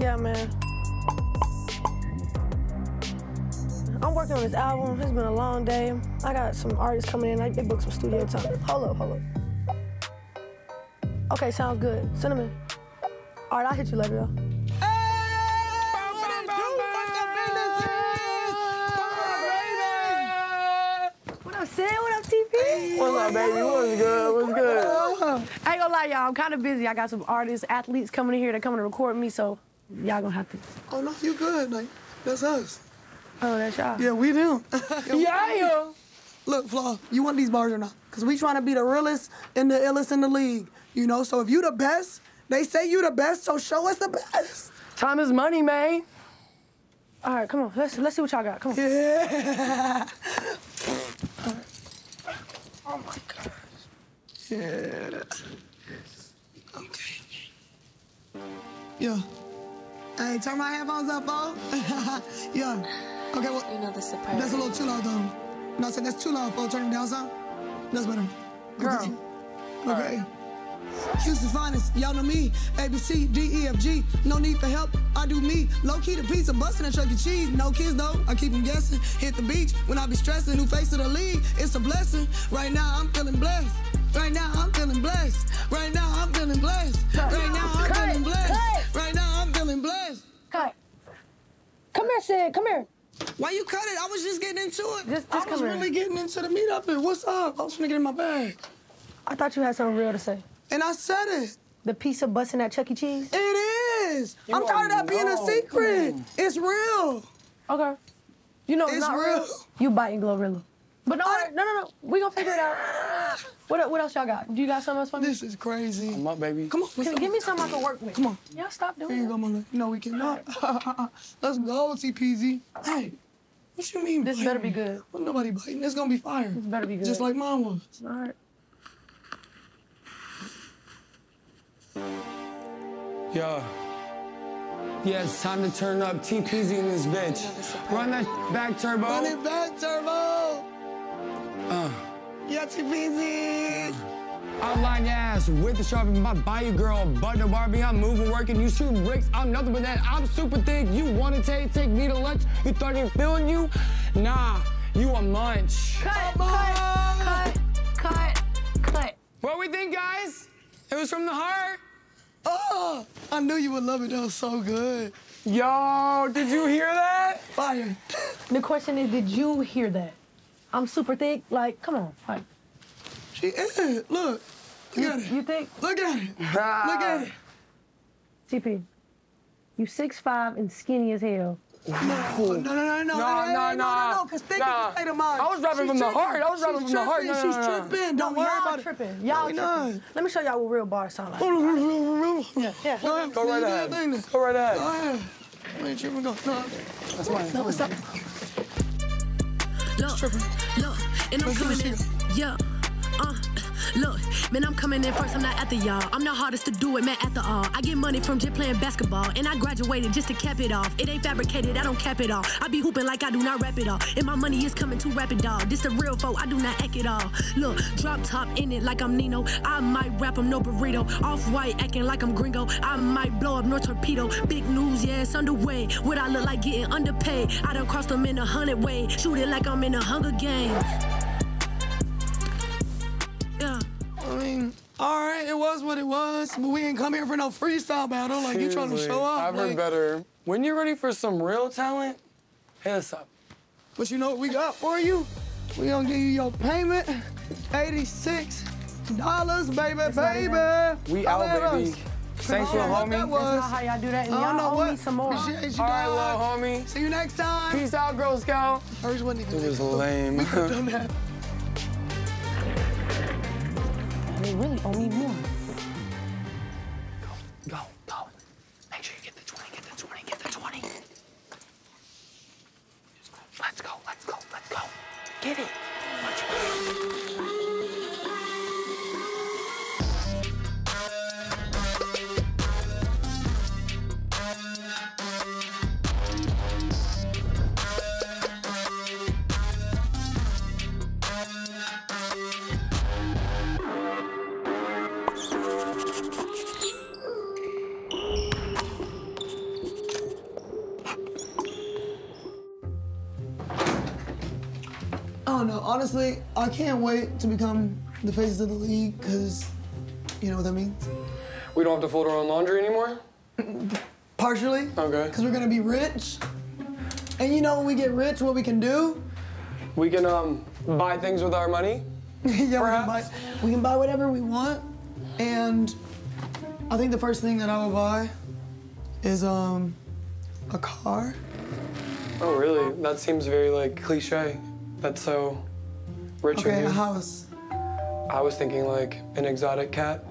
Yeah, man. I'm working on this album. It's been a long day. I got some artists coming in. I they booked some studio time. Hold up, hold up. Okay, sounds good. Send them in. All right, I'll hit you later, though. What up, Syd? What up, TP? What's up, baby? What's good? What's good? I ain't gonna lie, y'all. I'm kind of busy. I got some artists, athletes coming in here. They're coming to record me, so y'all gonna have to. Oh no, you good? Like that's us. Oh, that's y'all. Yeah, we do. Yeah. Look, Flau, you want these bars or not? Cause we trying to be the realest and the illest in the league. You know, so if you the best, they say you the best, so show us the best. Time is money, man. All right, come on. Let's let's see what y'all got. Come on. Yeah. Oh my God. Yeah. Okay. Yeah. Hey, turn my headphones up, folks. yeah. Okay, well, You know the surprise. that's a little too loud, though. No, I said that's too loud, folks. Turn it down some. That's better. Girl. Okay. Houston finest, y'all know me. A B C D E F G. No need for help, I do me. Low key the pizza, bustin' and Chuck E. Cheese. No kids though, I keep them guessing. Hit the beach when I be stressing. New face of the league, it's a blessing. Right now I'm feeling blessed. Right now I'm feeling blessed. Right now I'm feeling blessed. Right now I'm Cut. feeling blessed. Cut. Right now I'm feeling blessed. Cut. Come here, Syd. Come here. Why you cut it? I was just getting into it. Just- just I was really getting into the meat of it. What's up? I was trying to get in my bag. I thought you had something real to say. And I said it. The piece of busting at Chuck E. Cheese. It is. I'm tired of that being a secret. It's real. Okay. You know it's, It's not real. real. You biting GloRilla. But no, no, no, no. We gonna figure it out. What, what else y'all got? Do you got something else for me? This is crazy. Come on, baby. Come on, Can- up? Give me something I can work with. Come on. Y'all stop doing Here you that. go, my love. No, we cannot. Let's go, TPZ. Hey, what you mean? This biting? better be good. Well, nobody biting. It's gonna be fire. This better be good. Just like mine was. All right. Yo. Yeah, it's time to turn up TPZ in this bitch. Run that back turbo. Run it back, Turbo. Uh. Yeah, TPZ. Outline your ass with the sharp my body girl, button Barbie. I'm moving, working. You shooting bricks. I'm nothing but that. I'm super thick. You wanna take take me to lunch? You thought you feeling you? Nah, you a munch. Cut, cut, cut, cut, cut. What we think, guys? It was from the heart. Oh, I knew you would love it. That was so good. Yo, did you hear that? Fire. The question is, did you hear that? I'm super thick. Like, come on. Like, She is. Look. Look at it. you think? Look at it. Look at it. TP, you 6'5 and skinny as hell. No, no, no, no, no, No, hey, no, hey, no, no. no, no, because think Nah. of the state of mind. I was rapping She's from the tripping. heart. I was rapping She's from the heart. tripping. No, no, She's no, no. tripping. Don't No, worry y'all about it. tripping. Y'all we tripping. not. Let me show y'all what real bars sound like. Yeah, yeah. Go ahead. Go right do your ahead. thing then. Go right ahead. Go ahead. Wait, tripping, go. No. That's mine. No, what's up? Look, look, and I'm coming in. Yeah, uh, look, man, I'm coming in first. I'm not after y'all. I'm the hardest to do it, man, after all. I get money from just playing basketball, and I graduated just to cap it off. It ain't fabricated, I don't cap it all. I be hooping like I do not rap it all. And my money is coming too rapid, dog. This the real folk, I do not act it all. Look, drop top in it like I'm Nino. I might rap him no burrito. Off white acting like I'm gringo. I might blow up no torpedo. Big news, yeah, it's underway. What I look like getting underpaid. I done crossed them in a hundred way. Shoot it like I'm in a Hunger Games. All right, it was what it was, but we ain't come here for no freestyle battle. Like, you trying to show off. I've heard like, better. When you're ready for some real talent, hit us up. But you know what we got for you? We gonna give you your payment, $86, baby, not baby. We Holla out, baby. us. Thanks, I don't little know that was. That's not how y'all do that, and I don't know y'all owe what. me some more. Appreciate you, All right, dog. little homie. See you next time. Peace out, Girl Scout. Hers wasn't even It was next. lame. They really owe me more. Go, go. Make sure you get the 20, get the 20, get the 20. Let's go, let's go, let's go. Get it. Honestly, I can't wait to become the faces of the league because you know what that means. We don't have to fold our own laundry anymore? Partially. Okay. Because we're gonna be rich. And you know when we get rich, what we can do? We can um buy things with our money. yeah, we can, buy, we can buy whatever we want. And I think the first thing that I will buy is um a car. Oh really? That seems very like cliche. That's so rich Okay, a house. I was thinking like an exotic cat.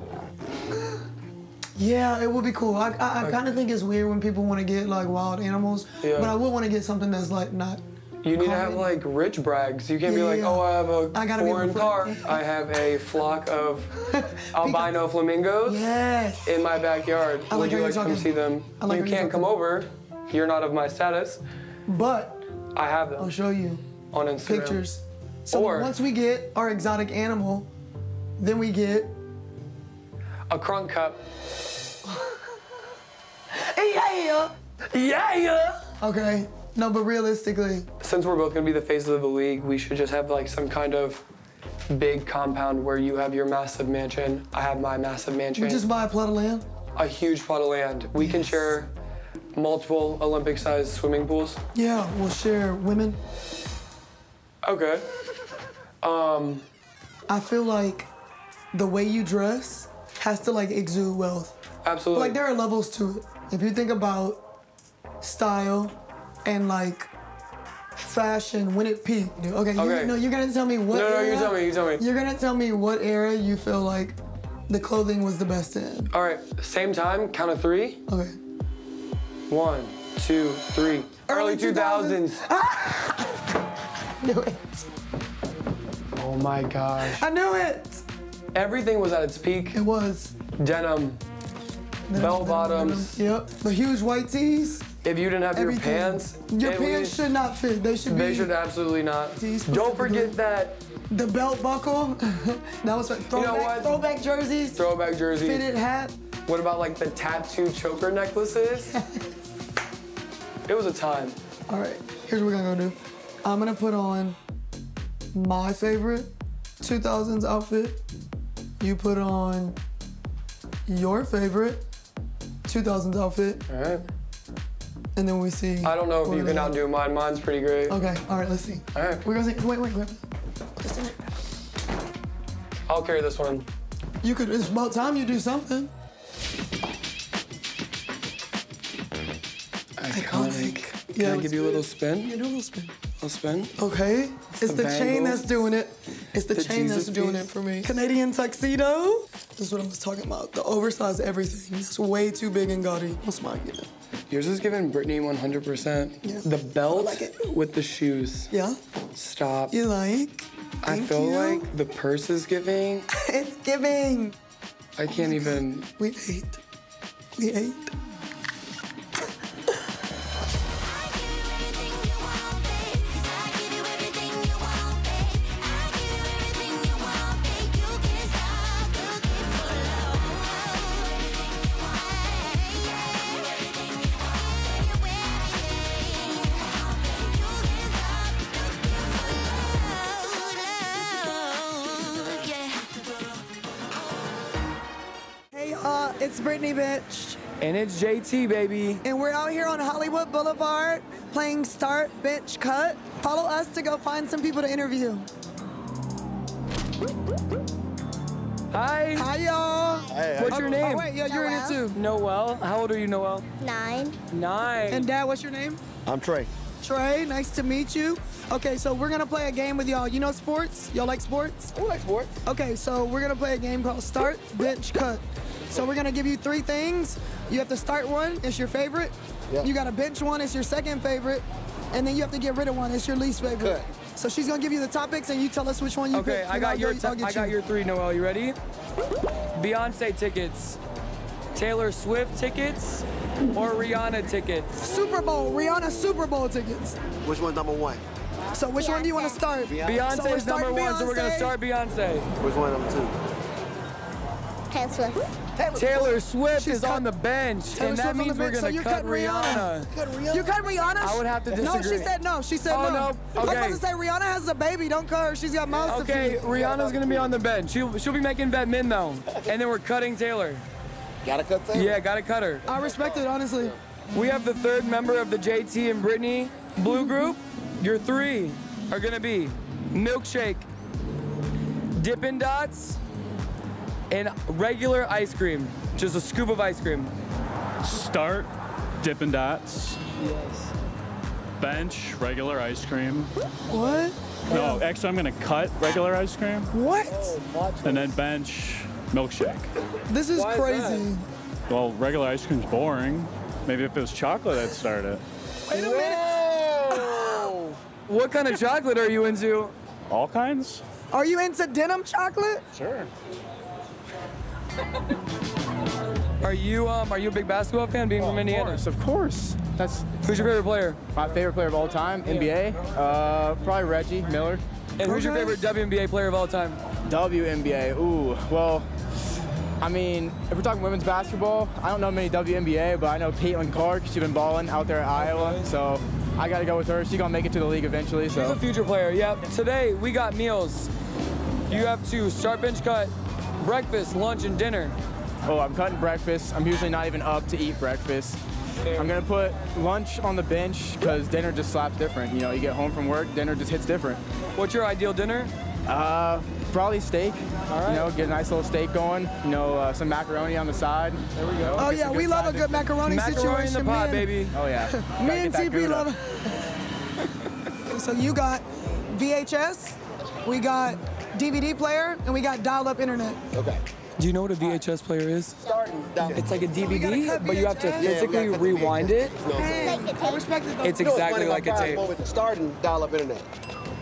Yeah, it would be cool. I, I, I kind of think it's weird when people want to get like wild animals, Yeah. but I would want to get something that's like not. You need to have like rich brags. You can't be like, yeah, oh, I have a I foreign car. I have a flock of albino flamingos Yes. in my backyard. I like Would you like to come see them? I like you can't come over. You're not of my status. But I have them I'll show you on Instagram. pictures. So Or- once we get our exotic animal, then we get. A crunk cup. Yeah. Uh. Yeah, yeah. Okay. No, but realistically, Since we're both gonna be the faces of the league, we should just have like some kind of big compound where you have your massive mansion, I have my massive mansion, we just buy a plot of land. a huge plot of land. We can share multiple Olympic-sized swimming pools. Yeah, we'll share women. Okay. Um, I feel like the way you dress has to like exude wealth. absolutely. Like there are levels to it. If you think about style and like fashion when it peaked. dude. Okay, Okay. You, no, you're gonna tell me what. No, no, you era- tell me, you tell me. You're gonna tell me what era you feel like the clothing was the best in. All right, same time, count of three. Okay. One, two, three. Early Early 2000s. Knew it. Oh my gosh. I knew it. Everything was at its peak. It was. Denim. Bell bottoms. Yep. The huge white tees. If you didn't have Everything. your pants, Your pants should not fit. They should be. They should absolutely not. Don't forget that The belt buckle. that was what, throwback, what? throwback jerseys. throwback jersey. Fitted hat. What about like the tattoo choker necklaces? it was a time. All right, here's what we're gonna go do. I'm gonna put on my favorite 2000s outfit. You put on your favorite 2000s outfit, All right. and then we see. I don't know if you can have. outdo mine. Mine's pretty great. Okay, all right, let's see. All right. We're gonna see. Wait, wait, wait. Just a minute. I'll carry this one. You could. It's about time you do something. Iconic. Yeah, Can I let's give you a do little spin? Yeah, do a little spin. A spin? Okay. It's the the, chain that's doing it. It's the, The chain that's doing piece. it for me. Canadian tuxedo. This is what I was talking about. The oversized everything. It's way too big and gaudy. What's mine giving? Yours is giving Britney 100%. Yeah. The belt like with the shoes. Yeah. Stop. You like? I Thank feel you. like the purse is giving. it's giving. I can't even. We ate. We ate. It's Britney, bitch. And it's JT, baby. And we're out here on Hollywood Boulevard playing Start, Bitch, Cut. Follow us to go find some people to interview. Hi. Hi, y'all. What's your Oh, name? Oh, wait, yeah, you're in it Noelle. too. Noel. How old are you, Noel? Nine. Nine. And Dad, what's your name? I'm Trey. Trey, nice to meet you. Okay, so we're gonna play a game with y'all. You know sports? Y'all like sports? We like sports. Okay, so we're gonna play a game called Start, Bench, Cut. So we're gonna give you three things. You have to start one, it's your favorite. Yep. You gotta bench one, it's your second favorite. And then you have to get rid of one, it's your least favorite. Cut. So she's gonna give you the topics and you tell us which one you Okay, pick. I got I'll your go- I'll get I got you. your three, Noel. You ready? Beyonce tickets, Taylor Swift tickets, or Rihanna tickets. Super Bowl, Rihanna Super Bowl tickets. Which one's number one? So which one do you want to start? Beyonce's So we're number starting one, so we're gonna start Beyonce. Which one number two? Taylor Swift. Taylor Swift She's is on the bench, Taylor and that on means we're gonna you're cut cutting Rihanna. Rihanna. You cut Rihanna? I would have to disagree. No, she said no. She said Oh, no. no? I was about to say Rihanna has a baby. Don't cut her. She's got mouths to Okay, feed. Rihanna's gonna be on the bench. She'll, she'll be making vet min though, and then we're cutting Taylor. Gotta cut Taylor. Yeah, gotta cut her. I respect it, honestly. We have the third member of the JT and Britney Blue Group. Your three are gonna be milkshake, Dippin' Dots, and regular ice cream. Just a scoop of ice cream. Start Dippin' Dots. Yes. Bench regular ice cream. What? No, actually, I'm gonna cut regular ice cream What? and then bench milkshake. This is Why is crazy. Well, regular ice cream's boring. Maybe if it was chocolate, I'd start it. Wait a minute. What kind of chocolate are you into? All kinds? Are you into denim chocolate? Sure. Are you um are you a big basketball fan being from Indiana, Of Indiana? course, of course. That's Who's your favorite player? my favorite player of all time, NBA. Uh, probably Reggie Miller. And who's your favorite WNBA player of all time? WNBA. Ooh, well, I mean, if we're talking women's basketball, I don't know many WNBA, but I know Caitlin Clark. She's been balling out there at Iowa, so I got to go with her. She's gonna make it to the league eventually. She's So a future player. Yep. Today we got meals. You have to start bench cut, breakfast, lunch, and dinner. Oh, I'm cutting breakfast. I'm usually not even up to eat breakfast. I'm gonna put lunch on the bench because dinner just slaps different. You know, you get home from work, dinner just hits different. What's your ideal dinner? Uh, probably steak. All right. You know, get a nice little steak going. You know, uh, some macaroni on the side. There we go. Oh Get yeah, we love a good macaroni, Macaroni situation. in the pot, baby. Oh yeah. Me and get that TP love it. so you got VHS, we got DVD player, and we got dial-up internet. Okay. Do you know what a VHS player is? Starting. It's like a DVD, cut but you have to VHS? Yeah, physically gotta cut the rewind it. You know what I'm saying? Hey, I respect it though. It's You know exactly like a about tape. With starting dial-up internet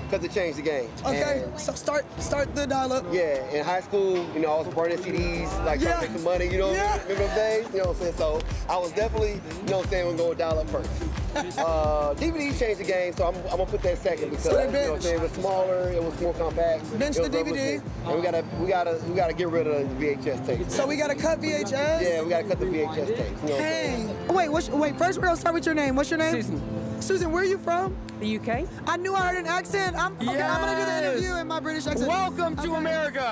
because it changed the game. Okay, And, so start start the dial-up. yeah, in high school, you know, I was burning CDs, like Yeah. trying to make some money, you know, Yeah. remember those days? You know what I'm saying? So I was definitely, you know what I'm saying, gonna go with dial-up first. uh, DVD changed the game, so I'm, I'm gonna put that second because, So you know what I'm saying, it was smaller, it was more compact. Bench the DVD. And we gotta, we gotta, we gotta get rid of the VHS tapes. So we gotta cut VHS. yeah, we gotta cut the VHS tapes. You know what I'm saying? Hey, wait, what's, wait. First, we're gonna start with your name. What's your name? Susan. Susan, where are you from? The UK? I knew I heard an accent. I'm okay. I'm gonna do the interview in my British accent. Welcome to Okay. America.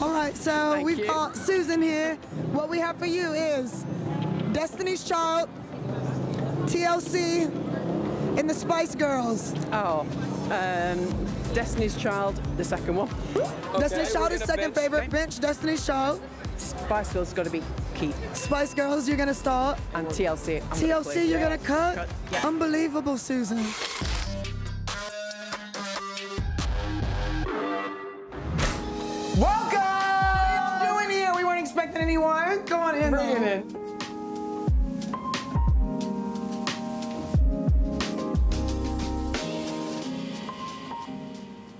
All right, so Thank we've you. got Susan here. What we have for you is Destiny's Child, TLC, and the Spice Girls. Oh, um, Destiny's Child, the second one. Destiny's Child is second bench- favorite. Bench Destiny's Child. Spice Girls got to be Keith. Spice Girls, you're gonna start. And TLC. I'm gonna TLC, you're gonna cut. Cut, yeah. Unbelievable, Susan. Welcome! What are y'all doing here? We weren't expecting anyone. Go on in. Bring it though. in.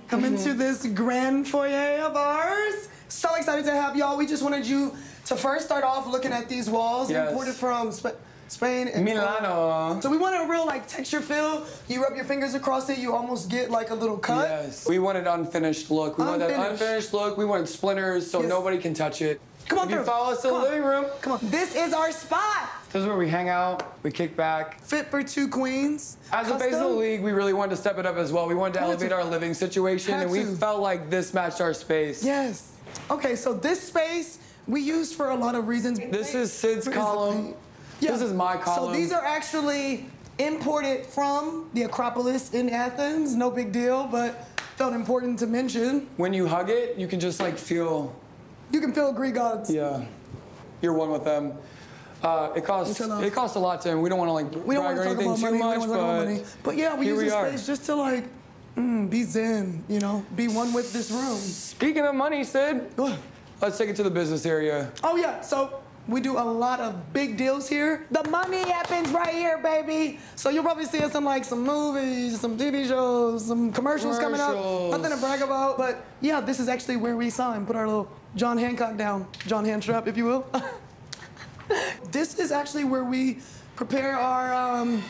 Come into this grand foyer of ours. So excited to have y'all. We just wanted you to first start off looking at these walls Yes. imported from Sp- Spain. And Milano. So we want a real like texture feel. You rub your fingers across it, you almost get like a little cut. Yes. We wanted an unfinished look. We wanted that Unfinished. unfinished look. We wanted splinters so Yes. nobody can touch it. Come on if you through. follow us to Come the on. living room, Come on. This is our spot. this is where we hang out, we kick back. Fit for two queens. As a base of the league, we really wanted to step it up as well. We wanted to Had elevate to. our living situation, Had and we to. felt like this matched our space. Yes. Okay, so this space we use for a lot of reasons. This is Syd's column. This is my column. So these are actually imported from the Acropolis in Athens. No big deal, but felt important to mention. When you hug it, you can just like feel, You can feel Greek gods. yeah, you're one with them. Uh, it costs Which I love. it costs a lot to him. We don't want to like We don't brag want or to talk anything about too money. much, we don't want to talk but about money. But yeah, we use we this are. space just to like mm, be zen, you know, be one with this room. Speaking of money, Sid. Let's take it to the business area. Oh yeah, so we do a lot of big deals here. The money happens right here, baby. So you'll probably see us in like some movies, some TV shows, some commercials, coming up. Nothing to brag about, but yeah, this is actually where we sign. Put our little John Hancock down, John Handstrap, if you will. this is actually where we prepare our um,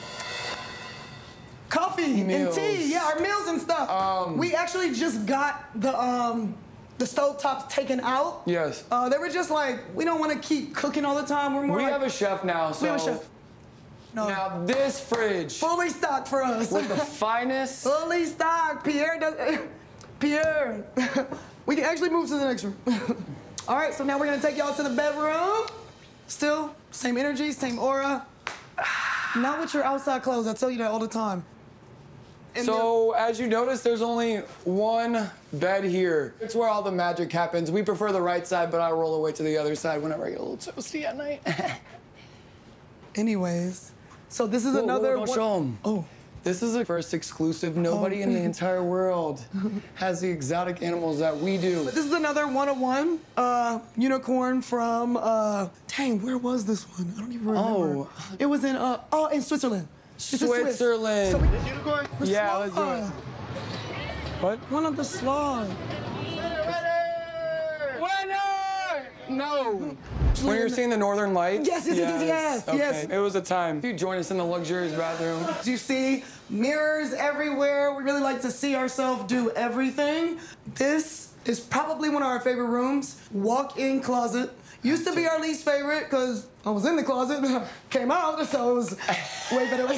coffee Meals. and tea. Yeah, our meals and stuff. Um, we actually just got the um, the stove tops taken out. Yes. Uh, they were just like, we don't want to keep cooking all the time. We're more We like, have a chef now, so. we have a chef. No. Now this fridge Fully stocked for us. with the finest. Fully stocked. Pierre does. Pierre. we can actually move to the next room. All right, so now we're gonna take y'all to the bedroom. Still, same energy, same aura. Not with your outside clothes. I tell you that all the time. And So as you notice, there's only one bed here. It's where all the magic happens. We prefer the right side, but I roll away to the other side whenever I get a little toasty at night. anyways, so this is Whoa, whoa, another. don't one- show 'em. Oh. This is the first exclusive. Nobody in the entire world has the exotic animals that we do. This is another one-on-one uh, unicorn from. Uh, dang, where was this one? I don't even remember. Oh. It was in. Uh, oh, in Switzerland. It's a Swiss. Switzerland. So we, Yeah, let's do it. What? One of the sloths. Winner! No. When you're seeing the Northern Lights? Yes, yes, yes, yes, okay. yes. It was a time. You join us in the luxurious bathroom. Do you see mirrors everywhere? We really like to see ourselves do everything. This is probably one of our favorite rooms. Walk-in closet. Used to be our least favorite because I was in the closet, came out, so it was way better.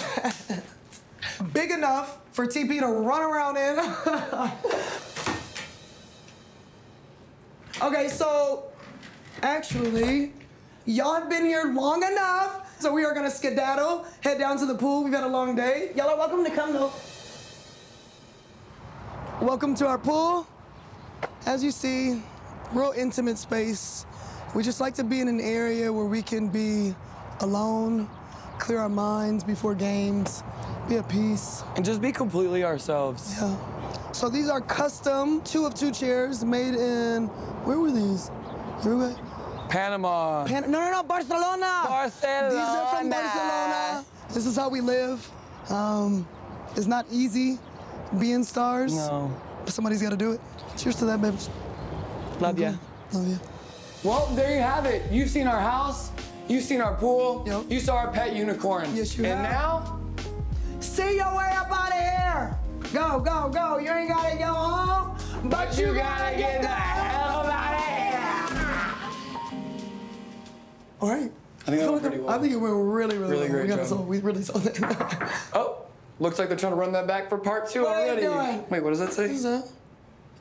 Big enough for TP to run around in. okay, so actually, y'all have been here long enough, so we are gonna skedaddle, head down to the pool. We've had a long day. Y'all are welcome to come though. Welcome to our pool. As you see, real intimate space. We just like to be in an area where we can be alone, clear our minds before games, be at peace. And just be completely ourselves. Yeah. So these are custom two of two chairs made in, where were these? Uruguay? Panama. Pan- no, no, no, Barcelona. Barcelona. These are from Barcelona. This is how we live. Um, it's not easy being stars. No. But somebody's got to do it. Cheers to that, baby. Love ya. Love you. Well, there you have it. You've seen our house. You've seen our pool. Yep. You saw our pet unicorn. Yes, you and have. now, See your way up out of here. Go, go, go. You ain't got to go home, but you got to get the hell out of here. All right. I think that feel went like pretty I think it went really, really, Really well. great we got job. So we really saw that. oh, looks like they're trying to run that back for part two What are you already. doing? Wait, what does that say? is that?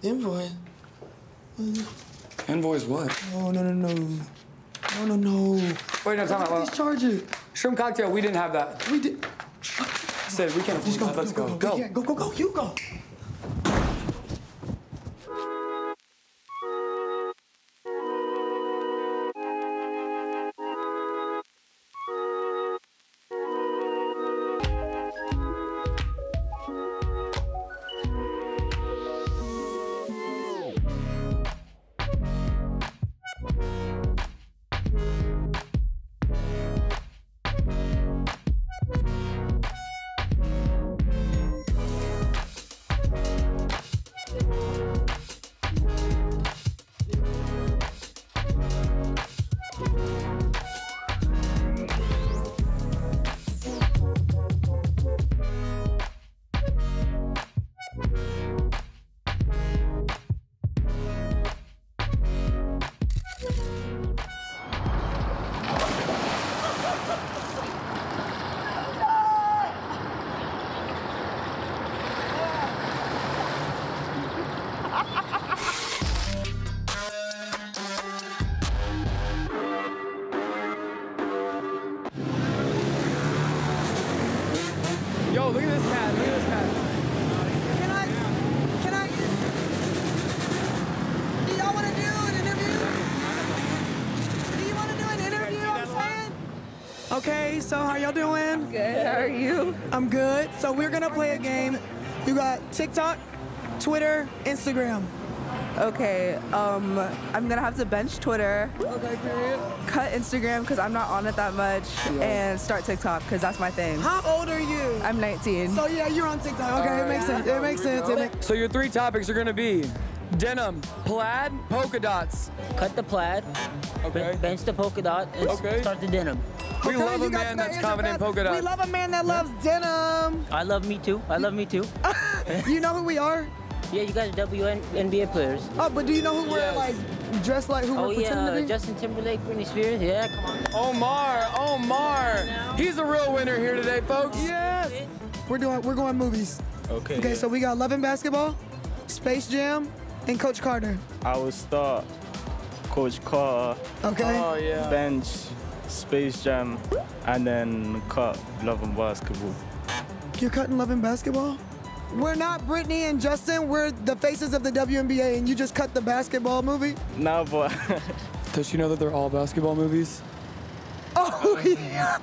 Invoice. Invoice what? Oh, no, no, no. No, no, no. Wait, no, time out. Please charge it. Shrimp cocktail, we didn't have that. We did. Syd, we can't afford Just go. Let's go. go, Go. go. Go, go, go. You go. Okay, so how y'all doing? Good. How are you? I'm good. So we're gonna play a game. You got TikTok, Twitter, Instagram. Okay. Um, I'm gonna have to bench Twitter, Okay, period. cut Instagram because I'm not on it that much, and start TikTok because that's my thing. How old are you? I'm 19. So yeah, you're on TikTok. Okay, it makes sense. It makes sense. It makes. So your three topics are gonna be denim, plaid, polka dots. Cut the plaid, Okay. bench the polka dot, and Okay. start the denim. We Okay, love a man that's answer confident in polka dots. We love a man that loves denim. I love me too. I love me too. You know who we are? Yeah, you guys are WNBA players. Oh, but do you know who we're Yes. like dressed like who Oh we're pretending yeah, to be? Justin Timberlake, Britney Spears. Yeah, come on. Omar, Omar. He's a real winner here today, folks. Yes. We're doing we're going movies. Okay. Okay, so we got Love and Basketball, Space Jam, and Coach Carter. I will start Coach Carter, Okay. Oh yeah. bench, Space Jam, and then cut Love and Basketball. You're cutting Love and Basketball? We're not Britney and Justin. We're the faces of the WNBA, and you just cut the basketball movie. Now, but Does she know that they're all basketball movies? Oh yeah.